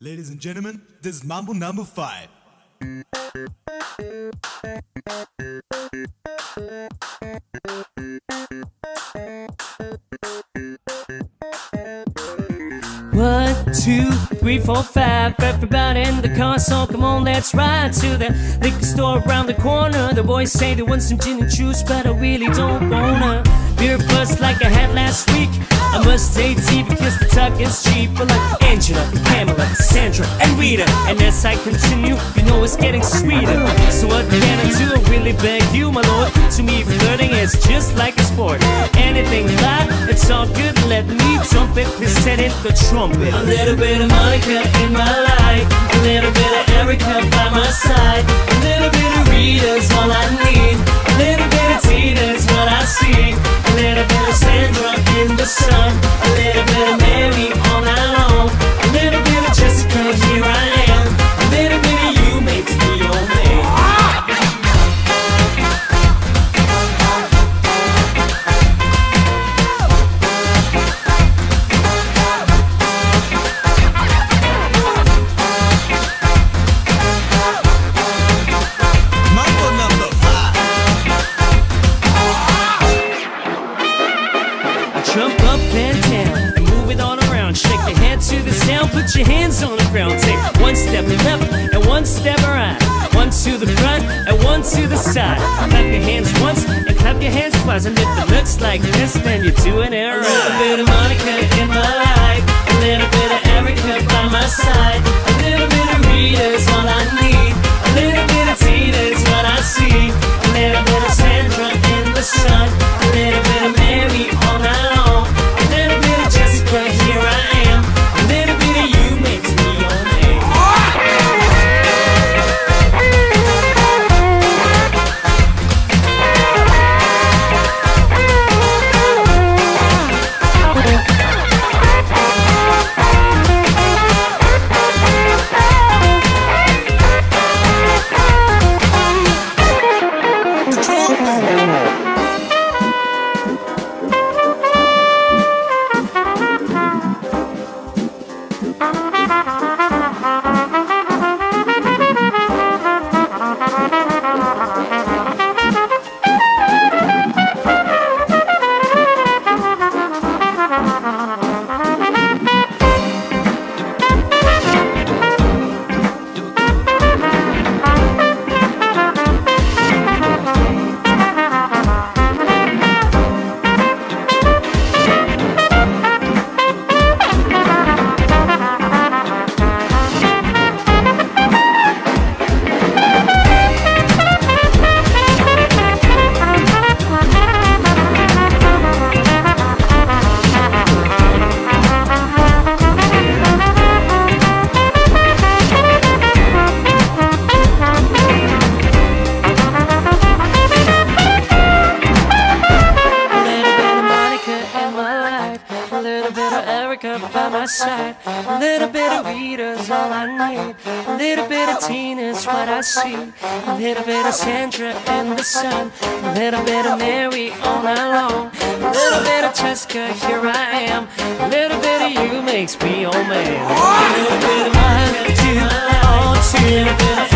Ladies and gentlemen, this is Mambo number five. One, two, three, four, five. Everybody in the car, so come on, let's ride to the liquor store around the corner. The boys say they want some gin and juice, but I really don't wanna. Beer buzz like I had last week. I must say T because the talk is cheaper like Angela, Pamela, Sandra, and Rita. And as I continue, you know it's getting sweeter. So what can I do? I really beg you, my lord. To me, flirting is just like a sport. Anything fly, it's all good. Let me trumpet, please set it the trumpet. A little bit of Monica in my life. A little bit of Erica by my side. A little Jump up and down and move it all around. Shake your head to the sound, put your hands on the ground. Take one step left and one step right. One to the front and one to the side. Clap your hands once and clap your hands twice. And if it looks like this, then you're doing it right. A little bit of Monica in my life, a little bit of Erica by my side, a little bit of Rita's all I need, a little bit of Tina's what I see, a little bit of Sandra in the sun, my a little bit of Rita's all I need, a little bit of Tina's what I see, a little bit of Sandra in the sun, a little bit of Mary all night long, a little bit of Jessica, here I am, a little bit of you makes me your man. A little bit of too, a little bit of